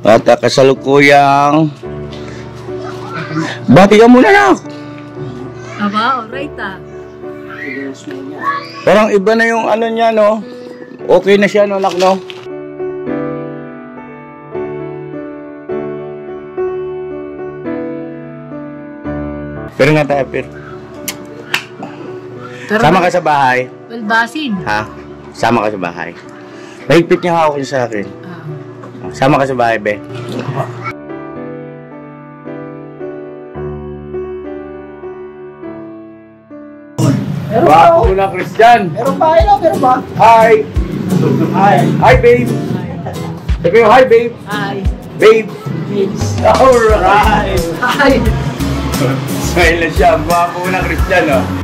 At uh, kasalukuyang... Bati ka muna na! Aba, alright ah. Parang iba na yung ano niya, no? Okay na siya, no, anak, no? Pero nga tayo, Pir. Pero, Sama ka sa bahay. Well, basin. Ha? Sama ka sa bahay. Mahigpit niya hawak niya sa akin. Sama ka sa bahay, be. Meron Wow, muna, Christian. Meron ba? Hello, meron ba? Hi. Hi. Hi, babe. Sabi ko, hi, babe. Hi. Babe. Kids. Alright. Hi. Smile na siya. Gwapo na, Christian, oh.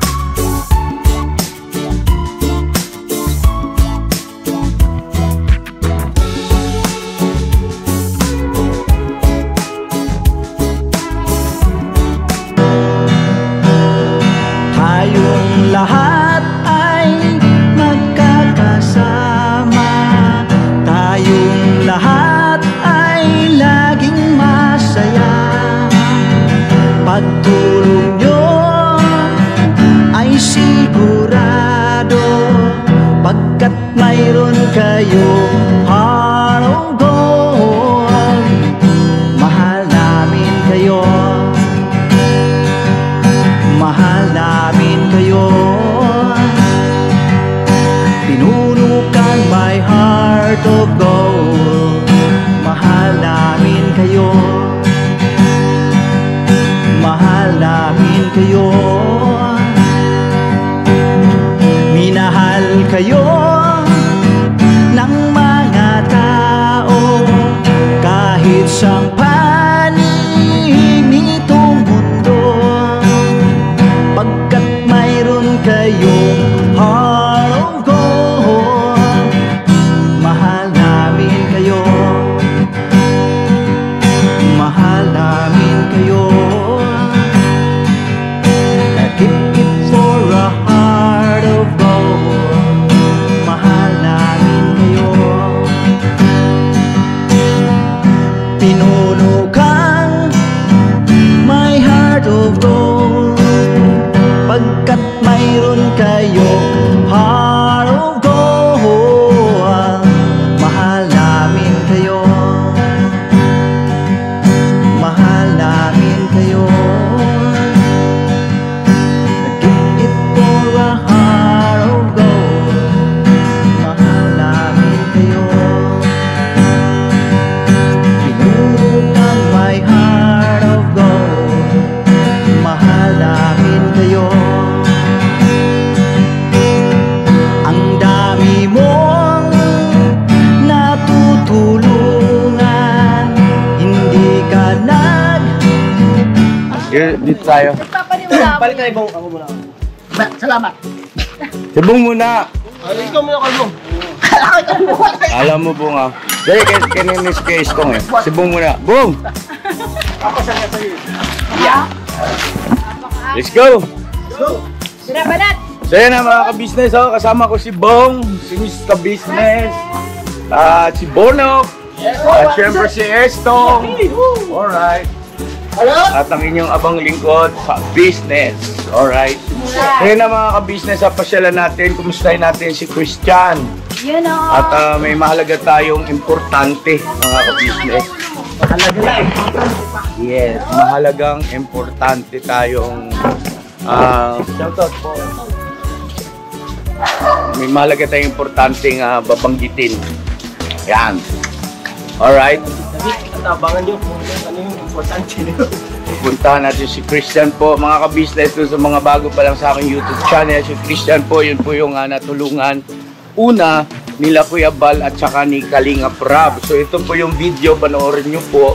Tayo. Nagpapaniwala ako. Balik na ibang ako muna Salamat Sabong muna. Ay, ikaw muna kalmo Alam mo, Bong, ah. Dali, kaninis kay Istong, eh. Sabong muna. Bong! Let's go! Sira banat. So yan na mga ka-business, oh. kasama ko si Bong, si Miss Ka-Business, at si Bono, at syempre si Estong. Alright. At ang inyong abang lingkod sa business. Alright. Yan na mga ka-business, ah, pasyalan natin, kumustahin natin si Christian. Yun o. At ah, may mahalaga tayong importante mga ka-business. Mahalaga lang Yes, mahalagang importante tayong ah. May mahalaga tayong importanteng ah, babanggitin. Yan. Alright. Abangan nyo kung ano yung importante nyo Puntahan natin si Christian po. Mga ka-business sa mga bago pa lang sa aking YouTube channel. Si Christian po, yun po yung ah, natulungan. Una, nila Kuya Bal at saka ni Kalinga Prab. So ito po yung video, panoorin nyo po.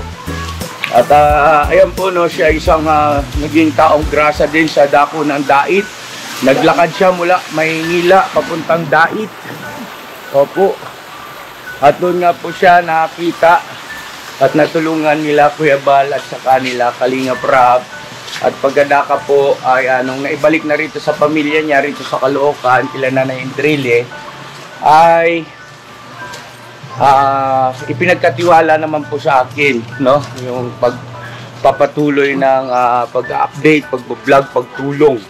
At ah, ayan po, no, siya isang ah, naging taong grasa din sa dako ng Dait. Naglakad siya mula Maynila papuntang Dait. Opo. At doon nga po siya nakita at natulungan nila Kuya Bal at saka nila Kalinga Prab. At pagkadaka po ay anong naibalik na rito sa pamilya niya rito sa Caloocan, kila Nanay Indrile, ay ah, ipinagkatiwala naman po sa akin, no? Yung pagpapatuloy ng ah, pag-update, pag-vlog, pagtulong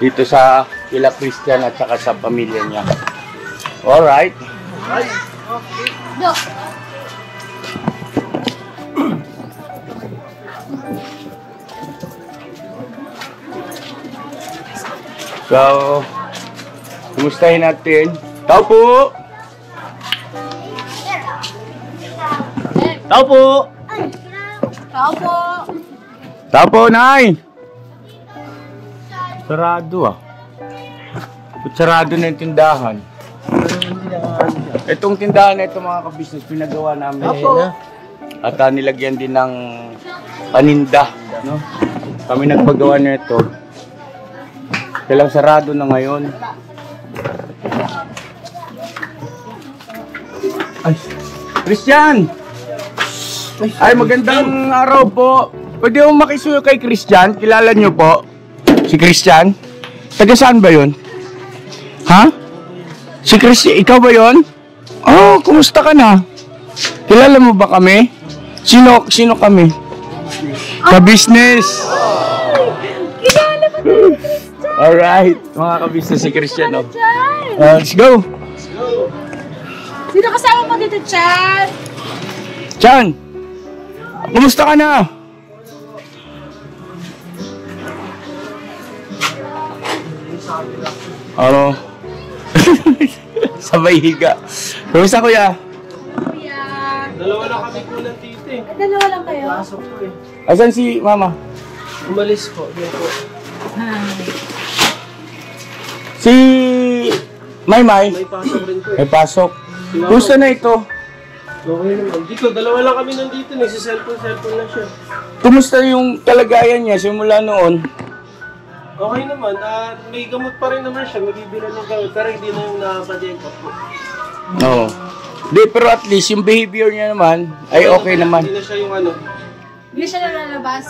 dito sa kila Christian at saka sa pamilya niya. Alright. Dok. So, kumustahin natin. Tao po! Tao po! Tao po. Tao po, Nay! Sarado ah. Sarado na yung tindahan. Itong tindahan na ito mga kabisnes, pinagawa namin. Opo. At ah, nilagyan din ng paninda. No? Kami nagpagawa na ito. Kailang sarado na ngayon. Ay, Christian! Ay, magandang araw po. Pwede mo makisuyo kay Christian? Kilala niyo po? Si Christian? Taga saan ba yun? Ha? Si Christian, ikaw ba yun? Oh, kumusta ka na? Kilala mo ba kami? Sino, sino kami? Ka-business! Kilala mo Alright, mga ka-business si Christian. Oh. Chan. Uh, let's go! Sino kasama mo dito, Chan? Chan! Kumusta ka na? Ano? Sabay higa. Kumusta kuya? Kuya. Dalawa na kami po ng tito eh. Ay, dalawa lang kayo? Pasok po eh. Asan si mama? Umalis po. Yun po. Hi. Si Maymay? May pasok rin po eh. May pasok. Kumusta na ito? Okay naman. Dito, dalawa lang kami nandito. Nagsiselfone, cellphone lang siya. Kumusta yung kalagayan niya simula noon? Okay naman. At may gamot pa rin naman siya. Mabibila ng gamot. Pero hindi na yung nakapadek po. Oo. Di, pero at least yung behavior niya naman ay okay naman. Hindi na siya yung ano. Hindi siya nalalabas.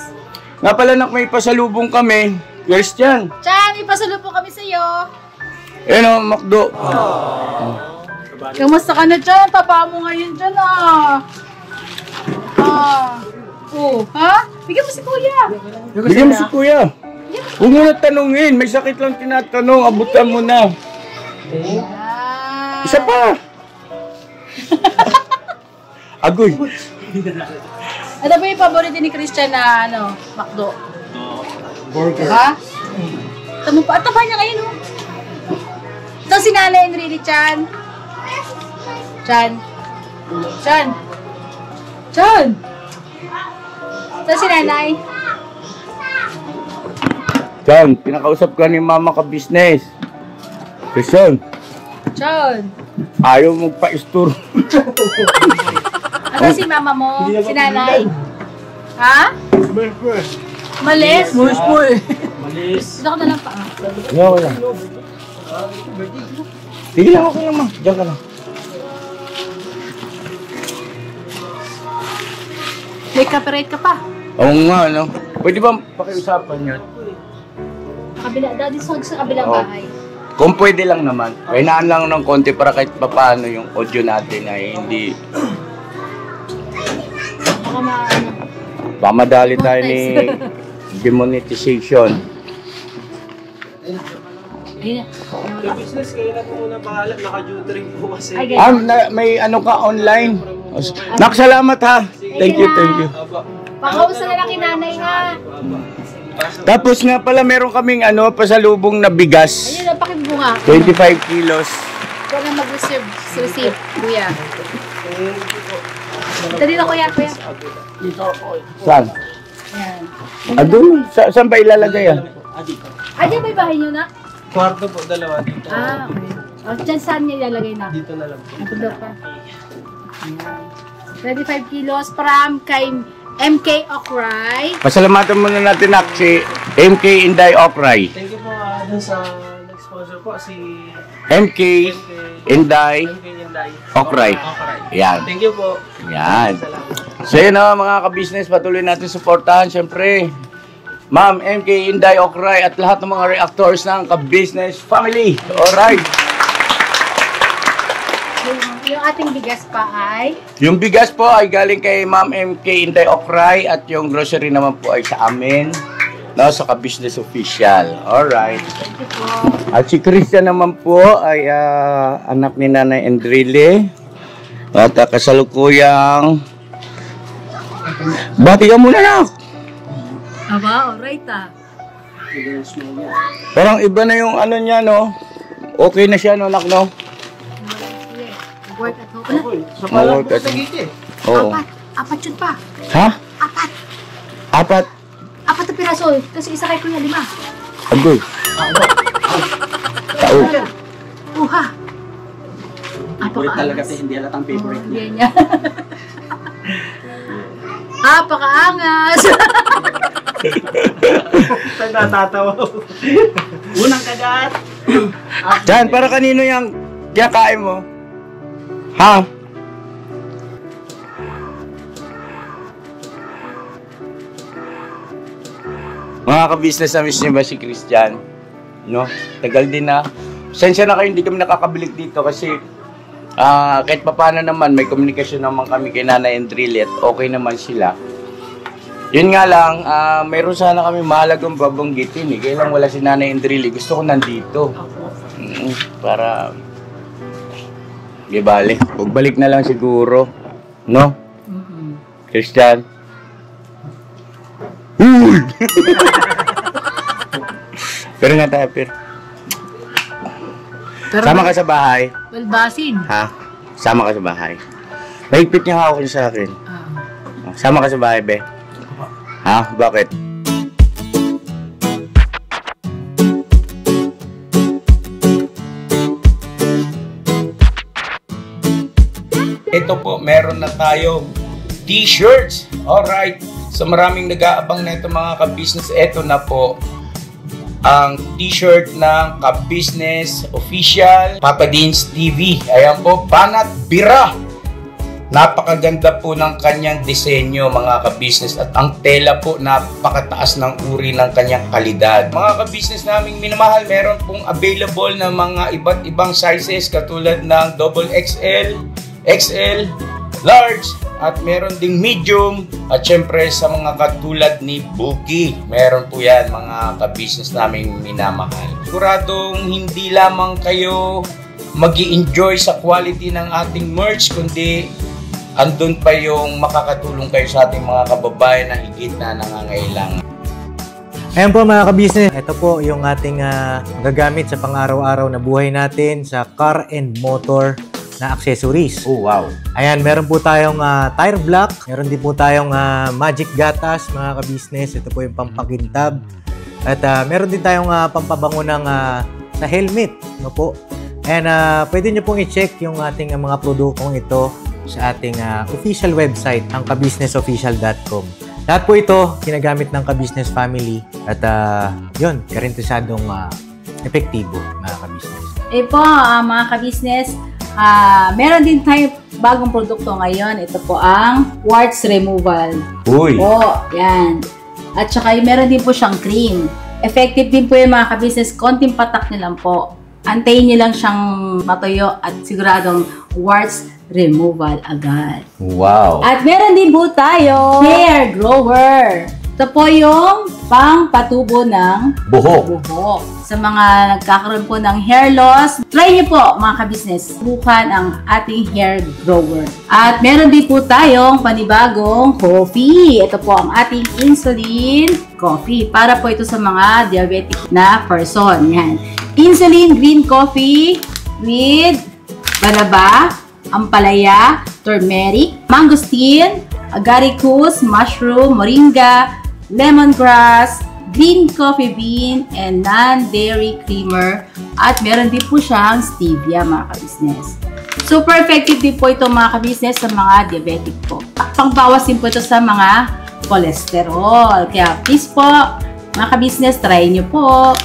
Nga pala nak may pasalubong kami. Christian. Chan, ipasalubong kami sa'yo. Yan o, Makdo. Kamusta ka na dyan? Taba mo ngayon dyan ah. Ah. Oh, ha? Bigyan mo si Kuya. Bigyan mo si kuya. Huwag mo na tanungin. May sakit lang tinatanong. Abutan mo na. Ah. Isa pa. Agoy. Ano ba yung paborito ni Christian na ano, Macdo? Burger. Ha? Tamo pa. At taba niya ngayon oh. Ito si Nanay Enrile Chan. Chan. Chan. Chan. Ito si Nanay. John, pinakausap ka ni mama ka business. Christian, Chan. ayaw mong pa-istur. Ano si mama mo? Si Nanay. Ha? Malis? Malis po eh. Malis. Dito ko na lang pa. ah. Wala, wala. Sige lang, lang ma. Diyan ka lang. May copyright ka pa. Oo nga, no? Pwede ba pakiusapan yun? Kabila, dati sa, sa kabilang Oo. bahay. Kung pwede lang naman. Kainaan lang ng konti para kahit papaano yung audio natin ay hindi Baka ma, ano. pamadali tayo ni demonetization. Na. Yung business, kayo na po muna bahala. Naka-jutering po kasi. Ay, Ah, na, may ano ka online. Naksalamat ha. Thank you, thank you. Pakausa na lang kay nanay ha. Tapos nga pala meron kaming ano, pasalubong na bigas. Ayun, ang pakibunga. 25 kilos. Ikaw na mag-receive, receive, kuya. Dali na kuya, kuya. Saan? Yan. Ah, doon. Sa, saan ba ilalagay yan? Ah, dyan ba yung bahay nyo na? Kwarto po, dalawa dito. Ah, okay. Oh, dyan saan niya ilalagay na? Dito na lang po. Ito daw pa. Ayan. 25 kilos from kay MK Okray. Pasalamatan muna natin nak si MK Inday Okray. Thank you po ah, dun sa nag-sponsor po, si MK Inday MK Inday. Okray. Okray. Yan. Thank you po. Yan. Salamat. So yun o, mga ka-business, patuloy natin suportahan. Siyempre, Ma'am MK Inday Okray at lahat ng mga reactors ng ka-business family. Alright. Yung, yung ating bigas pa ay Yung bigas po ay galing kay Ma'am MK Inday Okray at yung grocery naman po ay sa amin. No, sa ka-business official. Alright. Thank you po. At si Christian naman po ay ah, anak ni Nanay Endrile. At uh, kasalukuyang... Bati ka muna na! Aba, alright ah. Parang iba na yung ano niya, no? Okay na siya, no, nak, no? Work at home. Sa pala Oo, po kasi- sa gite. Oo. apat. Apat yun pa. Ha? Apat. Apat? Apat na piraso. Tapos isa kay Kuya, lima. Agoy. Tao. Uha. Favorite talaga kasi hindi halatang favorite Oh, niya. yan niya. Apakaangas. Saan natatawa? Unang kagat! Jan, para kanino yung kinakain mo? Ha? Mga ka-business na miss niyo ba si Christian? No? Tagal din na. Sensya na kayo, hindi kami nakakabilik dito kasi ah kahit papano naman, may komunikasyon naman kami kay Nanay Endrilli at okay naman sila. Yun nga lang, ah mayroon sana kami mahalagang babanggitin eh. Kaya lang wala si Nanay Endrilli. Gusto ko nandito. Mm, para di bale. Pagbalik na lang siguro. No? Mm-mm. Christian? Uy! pero nga tayo, pero. Pero, Sama ka sa bahay. Well, basin. Ha? Sama ka sa bahay. Mahigpit niya hawak niya sa akin. Ah. Sama ka sa bahay, be. Ha? Bakit? Ito po, meron na tayong t-shirts. Alright. So maraming nag-aabang na ito mga ka-business. Ito na po ang t-shirt ng ka-business official Papa Dean's TV. Ayan po, Banat Bira. Napakaganda po ng kanyang disenyo mga ka-business at ang tela po napakataas ng uri ng kanyang kalidad. Mga ka-business naming minamahal, meron pong available na mga iba't ibang sizes katulad ng double XL, XL, large, at meron ding medium at syempre sa mga katulad ni Bookie. Meron po yan mga ka-business naming minamahal. Siguradong hindi lamang kayo mag enjoy sa quality ng ating merch kundi andun pa yung makakatulong kayo sa ating mga kababayan na higit na nangangailangan. Ayan po mga kabisnes, ito po yung ating ah, gagamit sa pang-araw-araw na buhay natin sa car and motor na accessories. Oh, wow. Ayan, meron po tayong ah, tire block, meron din po tayong ah, magic gatas mga kabisnes, ito po yung pampakintab. At ah, meron din tayong ah, pampabango ng ah, sa helmet, no po. And ah, pwede nyo pong i-check yung ating mga produktong ito sa ating ah, official website, ang kabisnesofficial.com. Lahat po ito ginagamit ng Kabisnes Family at ah, yun, karintisadong ah, epektibo mga kabisnes. Eh po, ah, mga ka-business, ah, meron din tayo bagong produkto ngayon. Ito po ang warts removal. Uy. Po, yan. At saka meron din po siyang cream. Effective din po yung mga ka-business. Konting patak niyo lang po. Antayin niyo lang siyang matuyo at siguradong warts removal agad. Wow. At meron din po tayo hair grower. Ito po yung pang patubo ng Buhok. buhok. Sa mga nagkakaroon po ng hair loss, try niyo po mga ka-business. Subukan ang ating hair grower. At meron din po tayong panibagong coffee. Ito po ang ating insulin coffee. Para po ito sa mga diabetic na person. Yan. Insulin green coffee with balaba, ampalaya, turmeric, mangosteen, agaricus, mushroom, moringa, lemongrass, green coffee bean, and non-dairy creamer. At meron din po siyang stevia mga ka-business. Super effective din po ito mga ka-business sa mga diabetic po. Pangbawas din po ito sa mga cholesterol. Kaya please po, mga ka-business, try nyo po.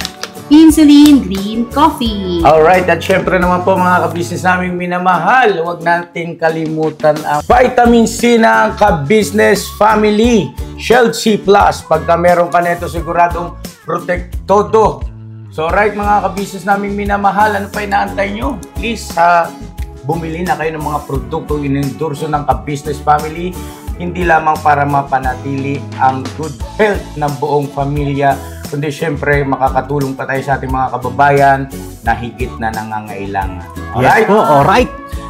Insulin Green Coffee. Alright, at syempre naman po mga kabisnes naming minamahal, huwag natin kalimutan ang vitamin C ng ka-business family, Shield C+. Pagka meron ka nito, siguradong protect todo. So right mga kabisnes naming minamahal, ano pa inaantay nyo? Please, sa bumili na kayo ng mga produktong inendorso ng ka-business family, hindi lamang para mapanatili ang good health ng buong pamilya, kundi syempre makakatulong pa tayo sa ating mga kababayan na higit na nangangailangan. Yes po, alright.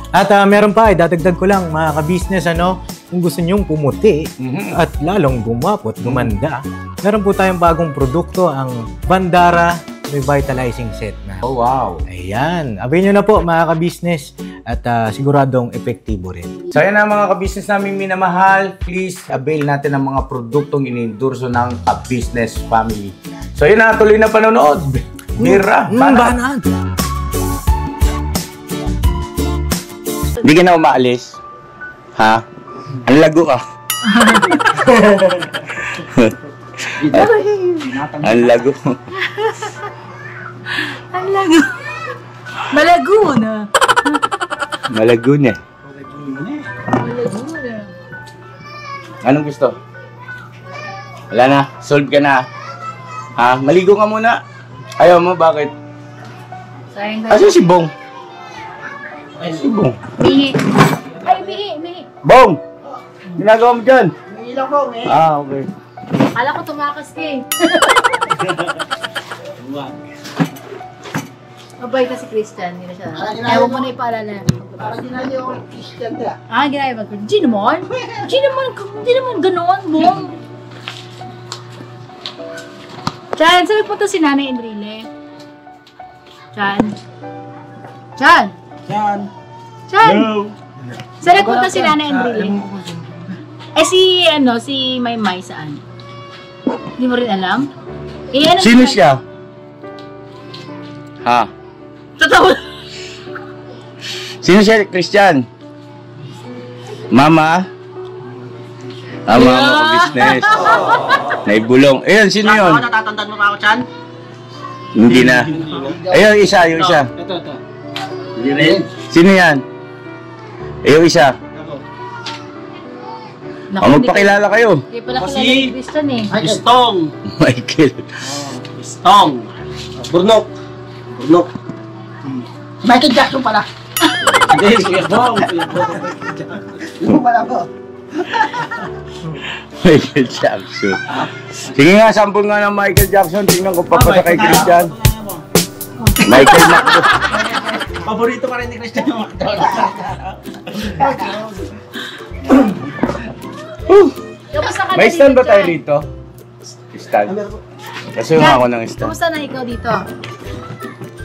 At ah, meron pa, idadagdag ko lang mga ka-business, ano, kung gusto nyong pumuti Mhm. at lalong gumapo at gumanda, meron po tayong bagong produkto, ang Bandara Revitalizing Set na. Oh, wow. Ayan, avail nyo na po mga ka-business at ah, siguradong epektibo rin. So yan ang mga ka-business namin minamahal. Please avail natin ang mga produktong inendorso ng ka-business family. So yun na, tuloy na panonood. Mira, Mm, banat. Hindi ka na umaalis? Ha? Ang lago ka. Ang lago. Ang lago. Malago na. Malago niya. Malago na. Anong gusto? Wala na. Solve ka na. Ha? Maligo ka muna. Ayaw mo, bakit? Sayang ka. Asan si Bong? Si Bong. Mihi. Ay, mihi, mihi. Bong! Ginagawa mo dyan? Ilaw ko, eh. Ah, okay. Akala ko tumakas ka eh. Mabay ka si Christian, hindi na siya. Ewan mo na ipaalala. Parang ginali ako Christian ka. Ah, ginaya mag Di naman. Di naman, di naman ganoon, bong. Chan, saan nagpunta si Nanay Enrile? Chan? Chan? Yan. Chan? Saan nagpunta si Nanay Enrile? Eh si, ano, si Maymay saan? Hindi mo rin alam? Eh, ano Sino siya? Ha? Totoo. Sino siya, Christian? Mama? Ah, mama ko business. Naibulong. Ayun, sino yun? Ako, natatandaan mo pa ako, Chan? Hindi na. Ayun, isa, yung isa. Ito, ito. Hindi rin. Sino yan? Ayun, isa. Ako. Naku, Ah, magpakilala kayo. Hindi pala Kasi- kilala ni Christian eh. Stong. Michael. Stong. Burnok. Burnok. Michael Jackson pala. Hindi, Kuya Bong. Kuya Bong. Yung pala ko. Michael Jackson. Sige nga, sampol nga ng Michael Jackson. Tingnan ko pa pa kay Christian. Michael Macdo. Paborito pa rin ni Christian yung na May stand dito, ba tayo rito? Stand. Kasi nga ako ng stand. Kamusta na ikaw dito?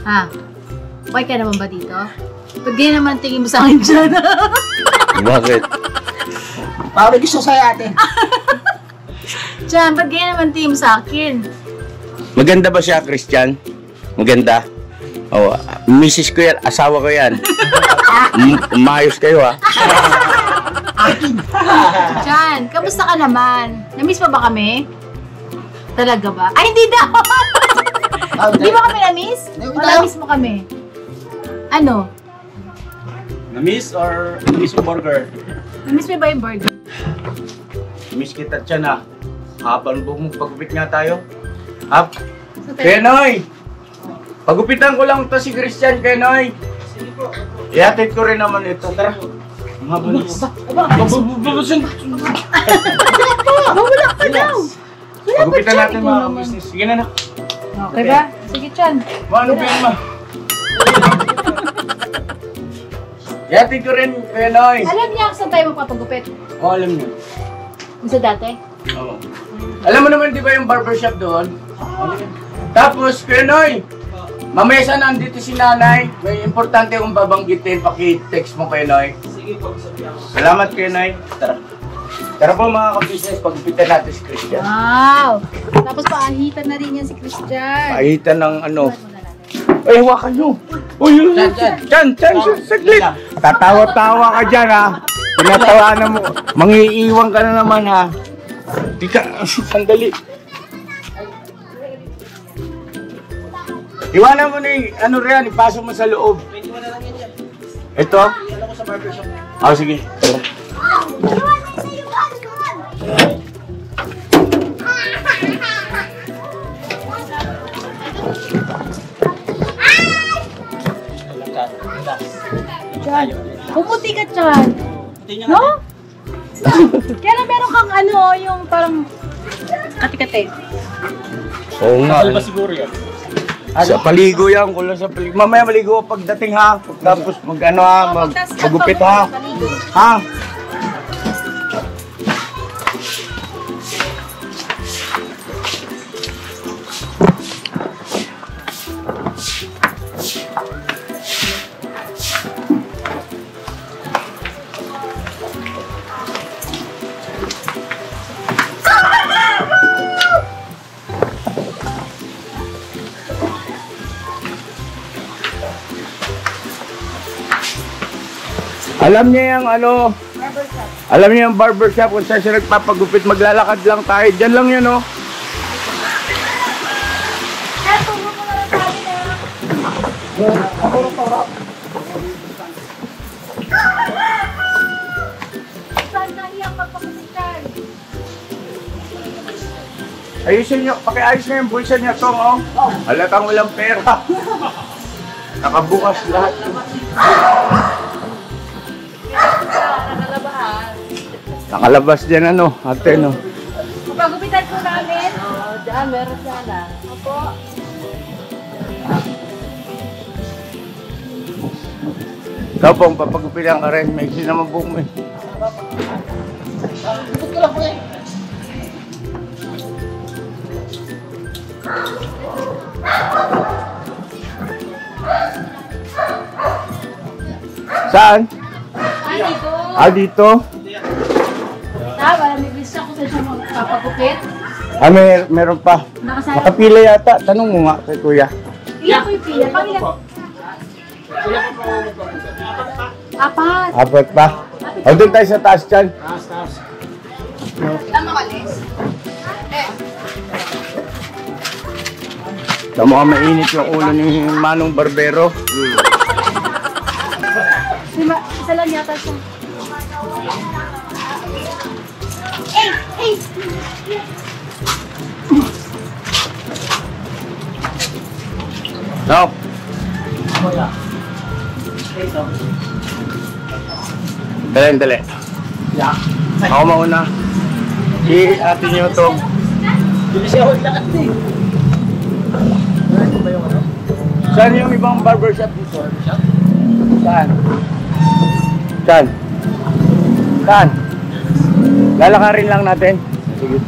Ha? Okay ka naman ba dito? Pag ganyan naman tingin mo sa akin dyan. Bakit? Parang gusto sa'yo ate. Dyan, pag ganyan naman tingin mo sa akin. Maganda ba siya, Christian? Maganda? Oh, misis ko yan, asawa ko yan. Um, umayos kayo ha. Dyan, kamusta ka naman? Namiss pa ba kami? Talaga ba? Ay, hindi daw! Hindi mo kami namiss? O namiss mo kami? Ano? Na-miss or na-miss yung burger? Namiss mo ba yung burger? Miss kita siya na. Habang pagupit nga tayo. Hap. Kenoy! Pagupitan ko lang to si Christian, Kenoy. Ihatid ko rin naman ito. Tara. Ang haba na ito. Mawala ka daw! Pagupitan natin mga business. Sige na na. Okay ba? Sige, Chan. Ano ba yun ma? Ihatid ko rin, Kenoy. Alam niya kung saan tayo magpapagupit? Oo, alam niyo. Yung sa dati? Oo. Alam mo naman di ba yung barbershop doon? Tapos, Kuya Noy, mamaya sana nandito si nanay. May importante akong babanggitin. Paki-text mo, Kuya Noy. Sige po, sabi ako. Salamat, Kuya Noy. Tara. Tara po mga ka-business, pagpitan natin si Christian. Wow! Tapos paahitan na rin yan si Christian. Pahitan ng ano. Ay, hawakan nyo. Uy, yun. Chan, Chan. Chan, Chan, saglit. Tatawa-tawa ka dyan, ha. Pinatawanan mo. Mangiiwan ka na naman, ha. Di ka, sandali. Iwanan mo na yung, ano riyan, ipasok mo sa loob. Ito? Alam ko sa barbershop. Ah, sige. Tara. yan. Pumuti ka dyan. No? Kaya na meron kang ano, yung parang kati-kati. Oo nga. Ano ba siguro yan? Sa ano? paligo yan, kulang sa paligo. Mamaya maligo pagdating ha. Tapos mag ano ha, oh, mag, magupit ha. Ha? Alam niya yung ano, alam niya yung barbershop kung saan siya nagpapagupit, maglalakad lang tayo. Diyan lang yun, oh. Na na. Na? Ayusin niyo, pakiayos niyo yung bulsa niya, Tong, oh. Halatang walang pera. Nakabukas lahat. Nakalabas din ano, ate, no. Papagupitan po namin. Oo, dyan, meron dyan ah. Opo. Ikaw pong papagupitan ka rin, may naman buhok mo eh. Saan? Ah, dito. Ah, dito? Ah, wala may gusto ako sa siya magpapagupit. Ah, may, meron pa. Nakasala. Nakapila yata. Tanong mo nga kay kuya. Ilan po yung pila? Pang ilan? Apat. Apat pa. O, doon tayo sa taas dyan. Taas, taas. Tama ka, Les? Tama ka mainit yung ulo ni Manong Barbero. Lima, isa lang yata siya. Eh, eh. No? Dali, dali. Yeah. Ako mauna. Si ate niyo to. Bilis siya huwag lakat eh. Ano ba yung ano? Saan yung ibang barbershop dito? Barbershop? Saan? Saan? Saan? Lalakarin lang natin. Sige.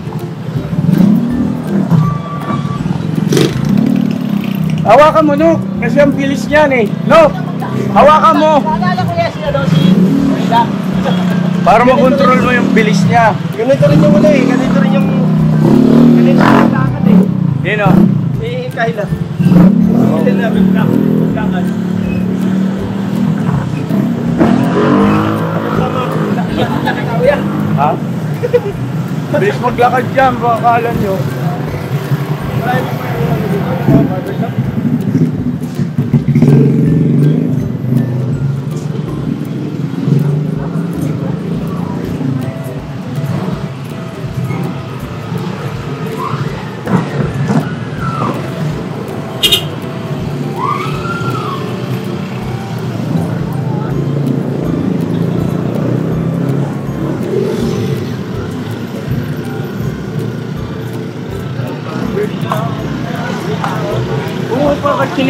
Hawakan mo, Nuk. Kasi ang bilis niyan eh. Nuk! Hawakan mo! Naalala ko yan sila doon si Rida. Para makontrol mo yung bilis niya. Ganito rin yung ano eh. Ganito rin yung... Ganito yung lakad eh. Yun o. Eh, Kyla. Hindi namin black. Lakad. Ha? Bilis maglakad dyan. Baka akala nyo. Marami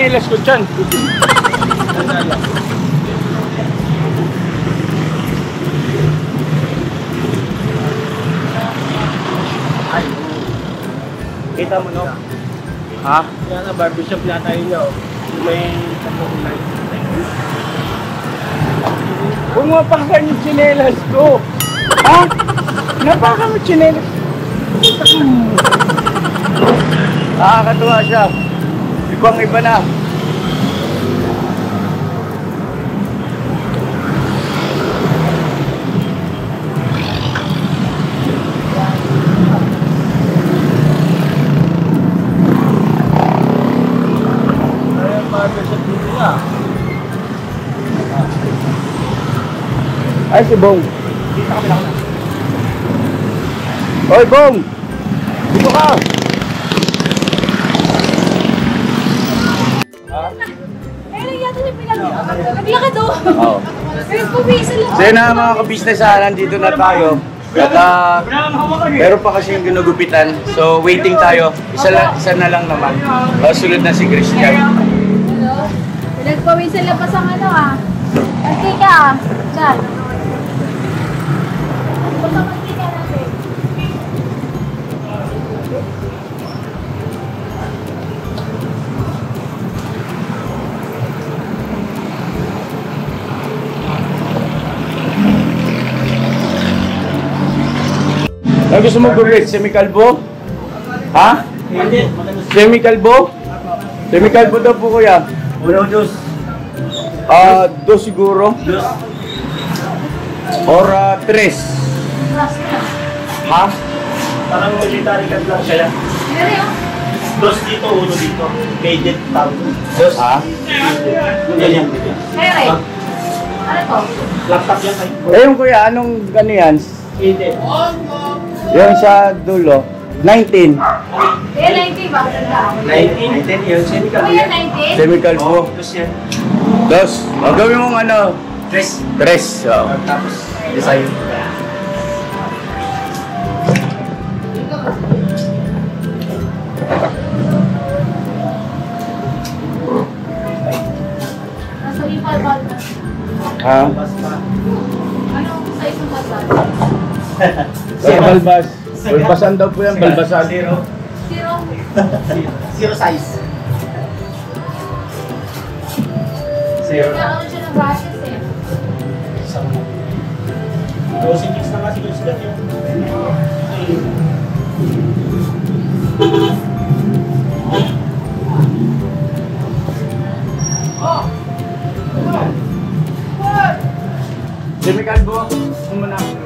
chinelas ko dyan. Kita mo no? Ha? Yan na, barbershop na tayo nyo. May tatlong light. Bumuha ka yung chinelas ko. Ha? Napaka mo chinelas. Nakakatuwa siya. Ibang iba na. Ano yung barbershop dito? Ay, si Bong. Hoy, Bong! Dito ka! So yun na mga ka-business, ah, nandito na tayo. At ah, meron pa kasi yung ginugupitan. So waiting tayo. Isa, la, isa na lang naman. Uh, sunod na si Christian. Hello? Nagpawisan lang pa sa ano ah. Mantika ah. Diyan. Basta mantika natin. Ano gusto mo gupit? Semi-kalbo? Ha? Hindi. Semi-kalbo? Semi-kalbo daw po kuya. Uno, dos. Ah, dos siguro. Dos. Or ah, tres. Ha? Parang military cut lang siya. Dos dito, uno dito. Gated tawag. Dos. Ha? Ganyan. Meron. Ano to? Laptop yan ay. Eh yung kuya, anong ano yan? Hindi. Yung sa dulo. 19. Eh, 90 ba? Ganda. 19. 19 yun. Semi Oh, yan 90? Semi-kalbo. Dos yan. Dos. O gawin mong ano? Tres. Tres. Oh. Tapos, design. Ha? Anong size ng balbas? Sa balbas. Balbasan daw po yan, balbasan. Zero. Zero. Zero size. Zero. Ano siya ng brushes eh. Isang. Dosing mix na kasi gusto yun. Semi-kalbo. Umana. pala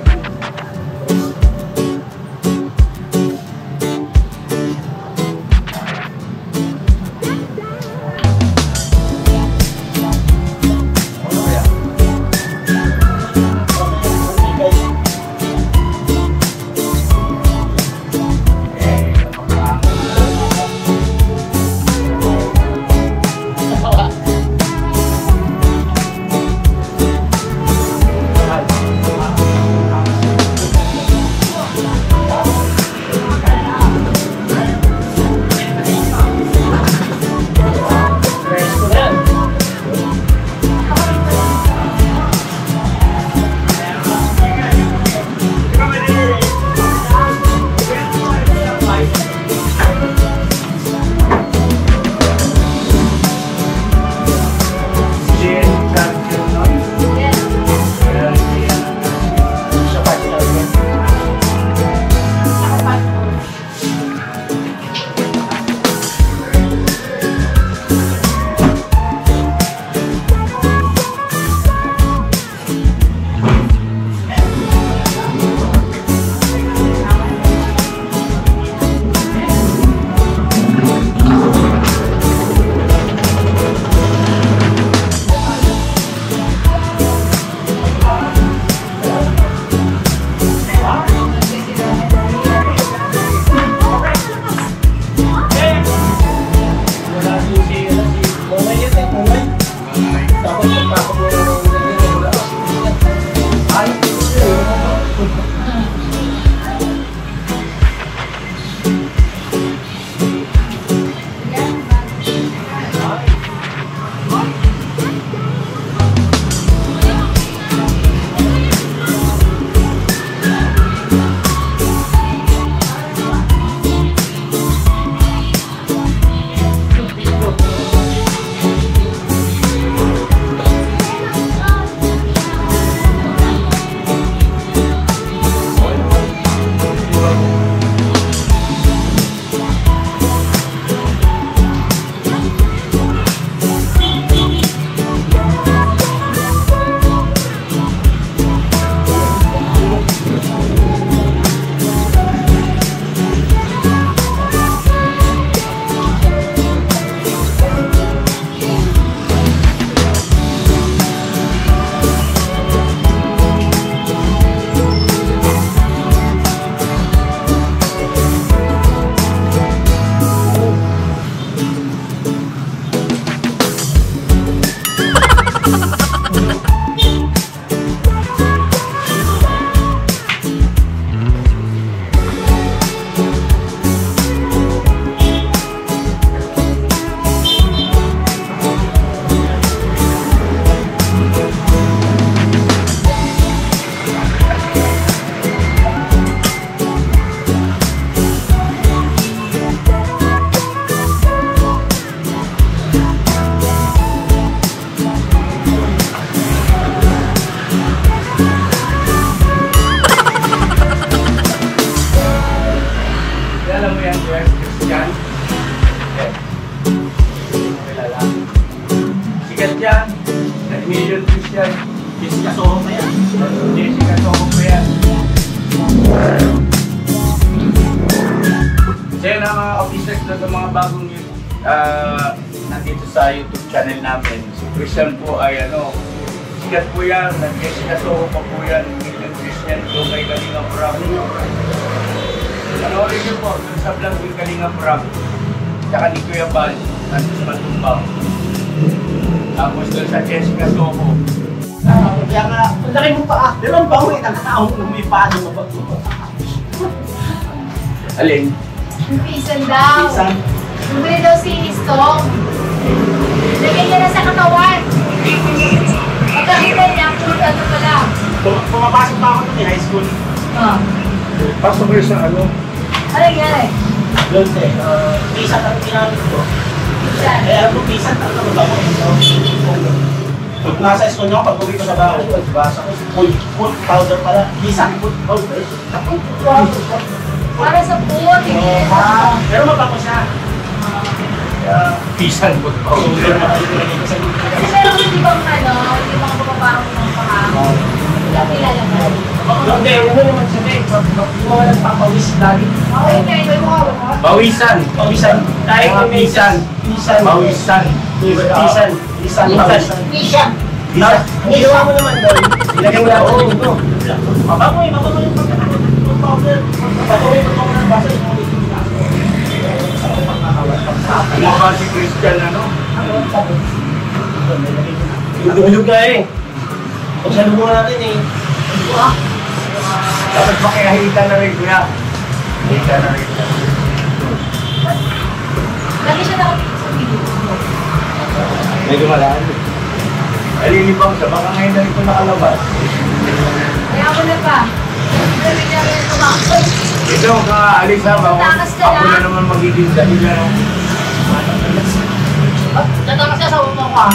Alin? Yung pisan daw. Minsan, Bumili daw si Istong. Lagyan niya na sa katawan. Pagkakita niya, puro ano pala. pum- pumapasok pa ako noon eh, high school. Ah. Pasok kayo sa ano? Ano nangyari? Doon eh, uh, pisan ang ginamit ko. Siya. Eh, ano pisan, ano ba ba ko? Pag nasa school niyo, pag uwi ko sa bahay, basa ko, full, powder pala. Pisan, full powder. Para sa puwag. Oh, ah, pero mabango siya. Kaya, Pisan po pa. na Kasi meron yung ibang ano, yung mga papaparang ng pangako. Wala kilala mo. Hindi, ano naman siya eh. Yung mga nagpapawis lagi. Okay, mo. Bawisan. Pawisan. Kahit Mga may pisan. Pisan. Bawisan. Pisan. Pisan. Pisan. Misha. Pisan. Ang ginawa mo naman doon, ilagay mo lang ako dito. Mabago eh, mabago yung pagkakataon Ano ba si Christian ano? Hulog na eh. Kung sa lumo natin eh. Dapat makikita na rin kuya. Kita na rin. Lagi siya nakatingin sa video. Medyo malaan. Alilibang siya. Baka ngayon na ito nakalabas. Kaya ako na pa. Ito ka alis ha. Baka Takas ka ako na. na naman magiging dahilan. no? Natakas siya sa ulo ko ah.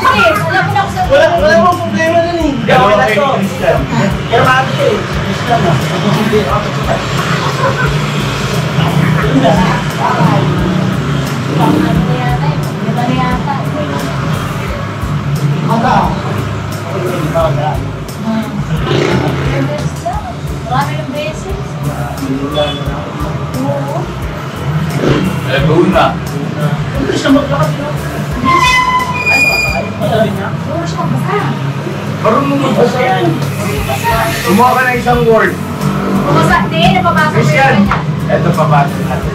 Sige, alam ko na ako sa Wala, wala mong problema dun eh. Hindi ako Wala kay to. Christian. Pero bakit eh? Islam na. Hindi ako sa Ano na yata eh. Iba na yata. Eh, una. Hindi siya maglakad no? Wala rin niya. Oo siya magbasa. Marunong magbasa yan. Kumuha ka ng isang word. Bumasa, hindi. Napabasa ko kanya. Ito papasa natin.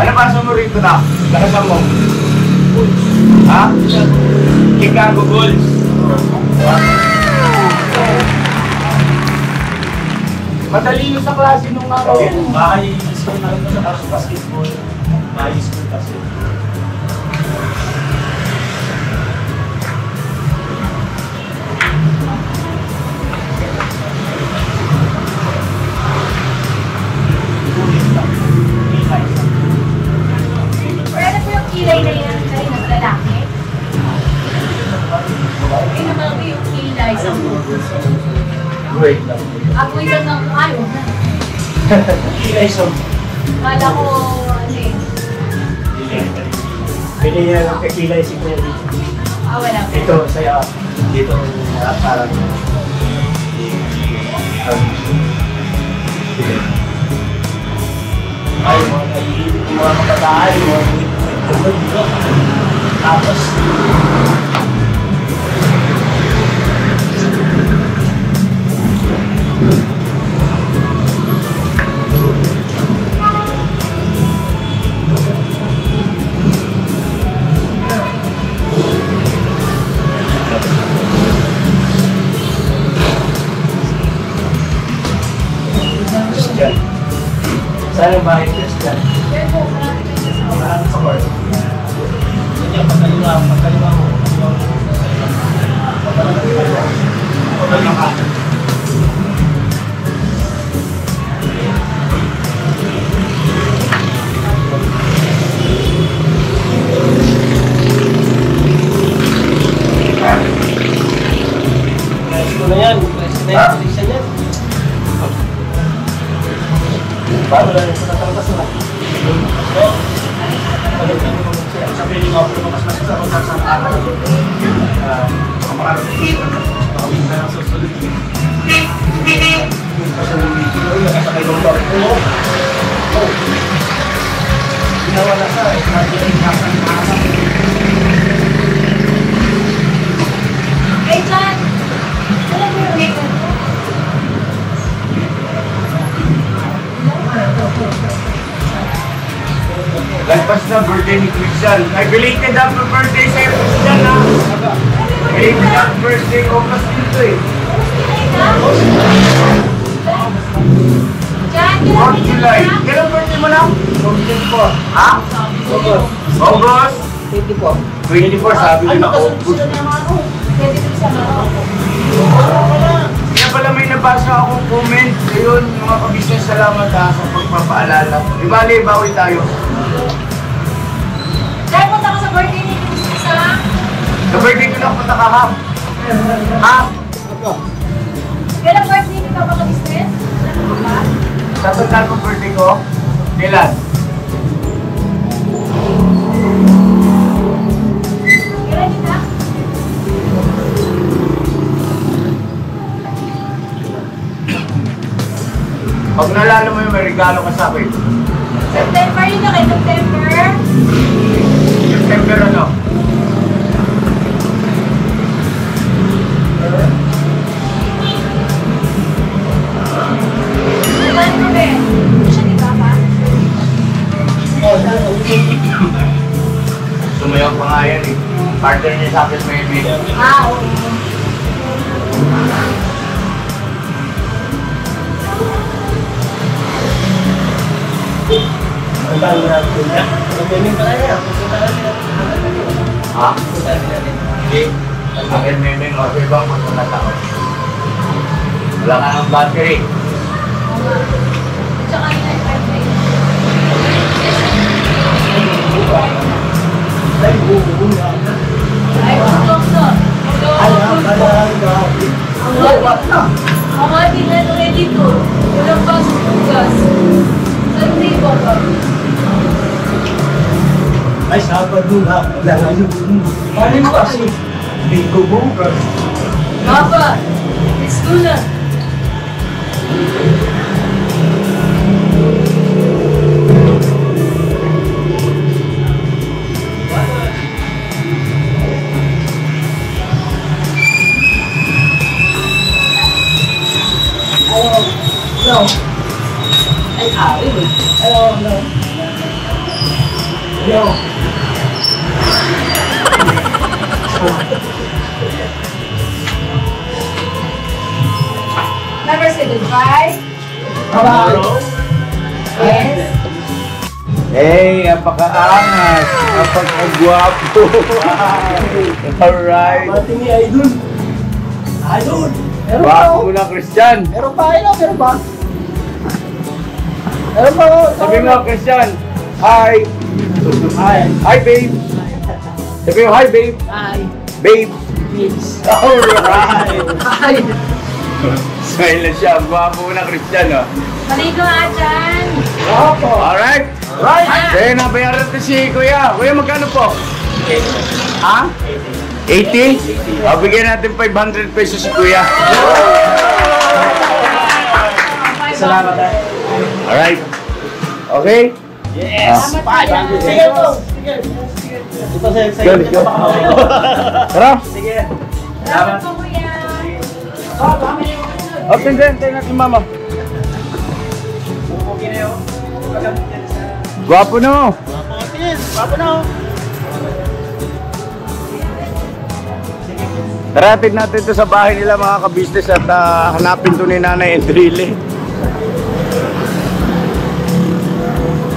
Ano basa mo rito na? Lakasan mo. Ha? Chicago Bulls. Madali yun sa klase nung araw. Bahay school na rin ko sa basketball. Bahay school kasi. Kilay na yan? Kayo ng lalaki? Ay, naman ko yung kilay sa Wait lang. Apoy lang ng ayaw na. Kilay so. Kala ko, eh. Pili niya ng kakilay si Kuya dito. Ah, wala po. Dito, saya. Dito, uh, parang... Ay, mga yung mga kabataan, mga. Tapos, Lagpas na birthday ni Christian. Ay, belated happy birthday sa'yo, Christian, ha? Belated happy birthday ko mas dito, eh. Chan, kailan 4th may July. Kailan birthday mo na? 24. Ha? August. August? 24. 24, sabi ko na August. Sa mga. Kaya pala may nabasa akong comment. Ayun, mga kabisnes, salamat ha sa pagpapaalala. Di bali, bawi tayo. Sa birthday ko na punta ka, ha? Ha? Kailan birthday mo ba? Tatandaan ko birthday ko? Kailan? Kailan yun, ha? Pag nalala mo yun, may regalo ka sa akin. September yun na kay. September Partner niya sa akin may may. Ah, oo. Ang dami na natin. Ang pala niya. Ha? Hindi. Akin may may mga mga na tao. Wala ka ng battery. Tsaka yun ay birthday. Ang kalahan ka. Ang ating, ano ready to. Walang pasok bugas. Sunday ba ba? Ay, Sabado na. Wala na yun. Ano mo kasi? Bingo bukas. Papa, let's go na. No. Ay, yun. Hello, no. Yo. Never say goodbye. Hello. Yes. Hey, napaka-angas. Napaka-gwapo. Alright. Mati ni Idol. Idol. Meron ako. mo na, Christian. Meron pa, ano? Meron pa? Meron pa ako. Sabi mo, Christian. Hi. Hi. Hi, babe. Sabi mo, hi, babe. Hi. Babe. Kids. Alright. Hi. Smile na siya. Mo na, Christian, oh. Maligo nga dyan. Opo. Alright. Right. Kaya nabayaran natin si Kuya. Kuya, magkano po? Ha? 80? O, bigyan natin 500 pesos si Kuya. Salamat. ah. Alright. Okay? Yes. Bye. Sige po. Sige. Ito sa sa Let's go. Tara. Sige. Salamat po, kuya. O, tindahan tayo natin, mama. Okay na sa... Gwapo na mo. Papo na. Tara, atid natin ito sa bahay nila mga kabisnes at ah, hanapin to ni Nanay Endrile.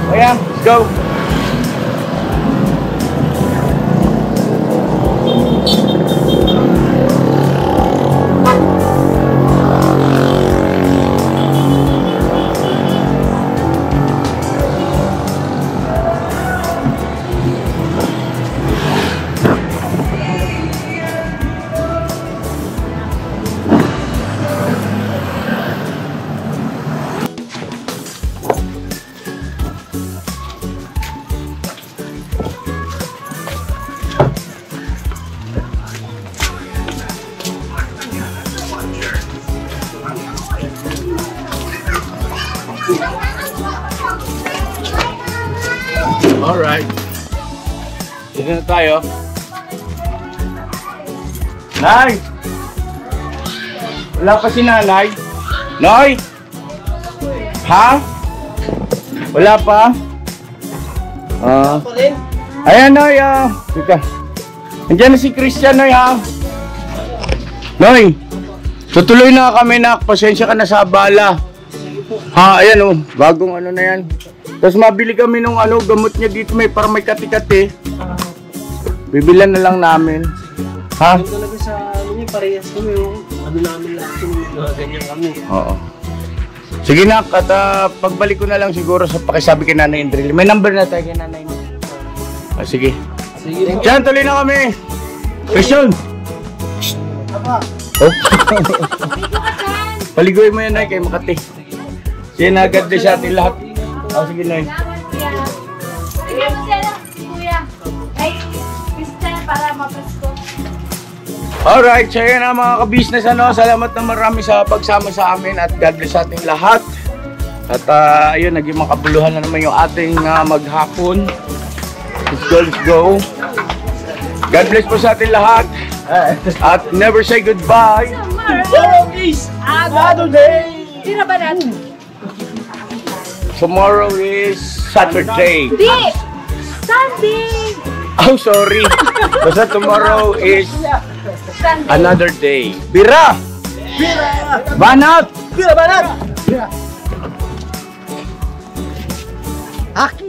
Kuya, let's go. Tayo. Nay! Wala pa si nanay? Noy! Ha? Wala pa? Ah. ayan, Noy. Ah. Teka. Na si Christian, Noy, ha? Noy! Tutuloy na kami, nak. Pasensya ka na sa abala. Ha, ayan oh. Bagong ano na yan. Tapos mabili kami nung ano, gamot niya dito may para may kati-kati. Bibilan na lang namin. Ha? Yung talaga sa ano niya, parehas kami yung ano namin lahat yung ganyan kami. Oo. Sige na, at ah, pagbalik ko na lang siguro sa pakisabi kay Nanay Indril. May number na tayo kay Nanay. Ah, sige. Sige. Diyan, tuloy na kami. Christian! Oh. Paliguin mo yan, Nay, kay Makati. Sige na, agad na siya atin lahat. Oh, sige, Nay. Alright, so yun na mga ka-business ano, salamat na marami sa pagsama sa amin at God bless sa ating lahat. At ah, ayun, naging makabuluhan na naman yung ating ah, maghapon. Let's go, let's go. God bless po sa ating lahat. At never say goodbye. Tomorrow is another day! Tira ba natin? Tomorrow is Saturday. Di! Sunday! Oh, sorry. Basta tomorrow is. Another day. Bira! Bira! Banat! Bira banat! Akin! Tayong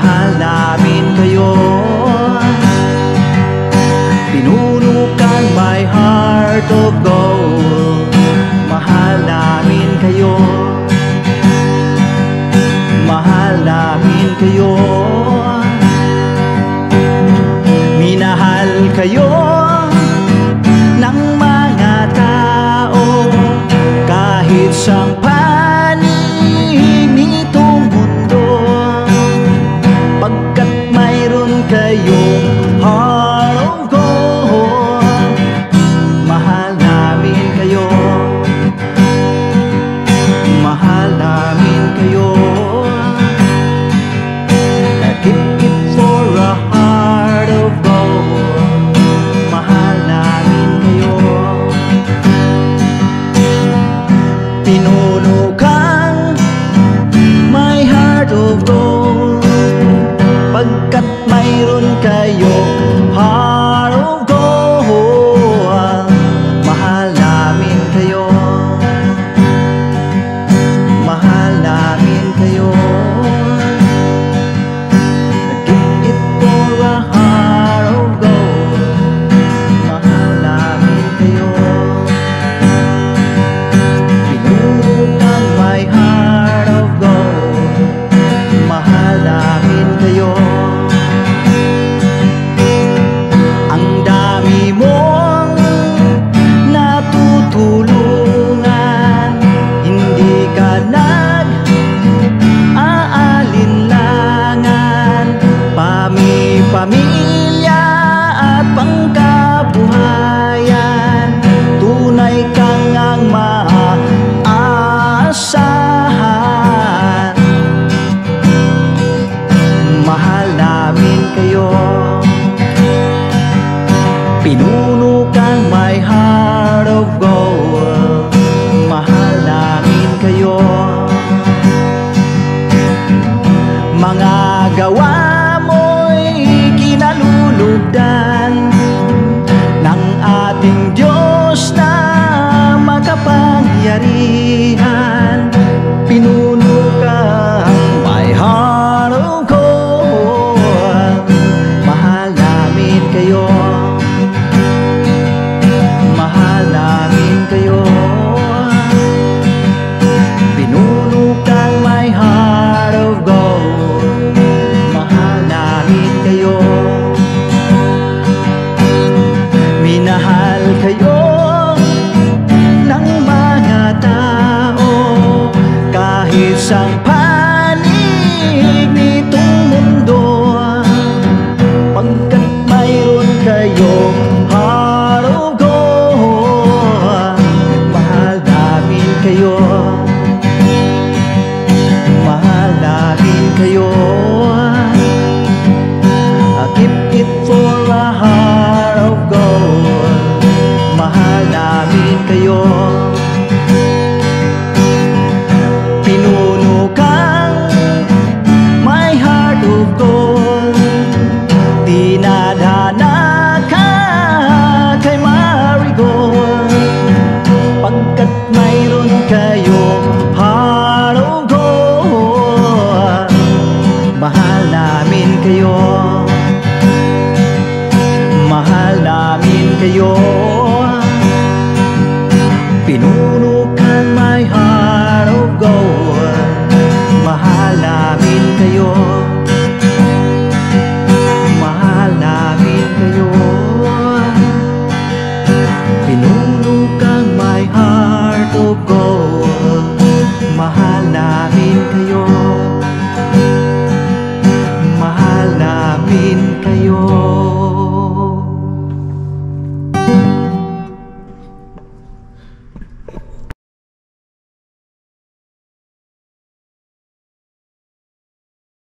Mahal namin kayo Pinunukan my heart of gold